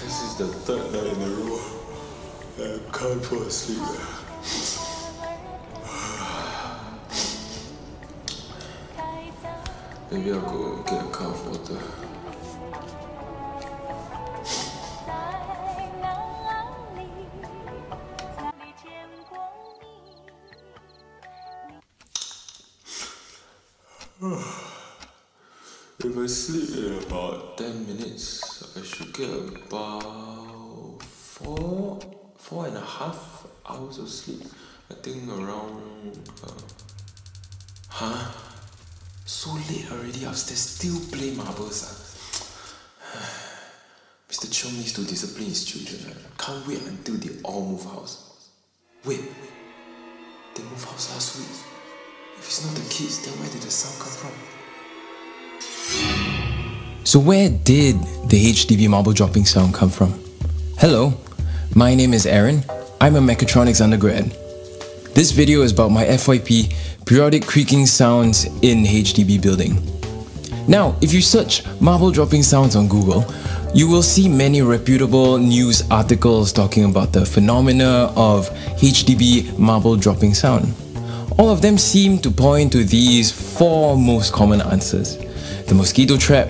the third night in a row. I can't fall asleep. Maybe I'll go get a cup of water. If I sleep in about 10 minutes, I should get about four, four and a half hours of sleep. I think around, uh, huh? So late already upstairs, still play marbles. Ah. Mr. Cheong needs to discipline his children. I can't wait until they all move house. Wait, wait. They moved house last week. If it's not the kids, then where did the sound come from? So, where did the HDB marble dropping sound come from? Hello, my name is Aaron. I'm a mechatronics undergrad. This video is about my FYP periodic creaking sounds in HDB building. Now, if you search marble dropping sounds on Google, you will see many reputable news articles talking about the phenomena of HDB marble dropping sound. All of them seem to point to these four most common answers the mosquito trap,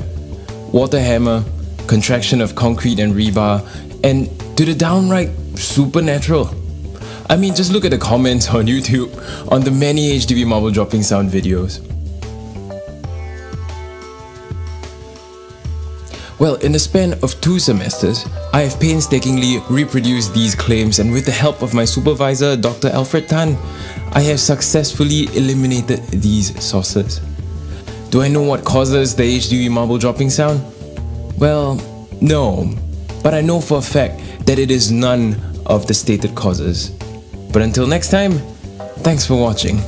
water hammer, contraction of concrete and rebar, and to the downright supernatural. I mean, just look at the comments on YouTube on the many HDB marble dropping sound videos. Well, in the span of two semesters, I have painstakingly reproduced these claims and with the help of my supervisor, Dr. Alfred Tan, I have successfully eliminated these sources. Do I know what causes the HDB marble dropping sound? Well, no, but I know for a fact that it is none of the stated causes. But until next time, thanks for watching.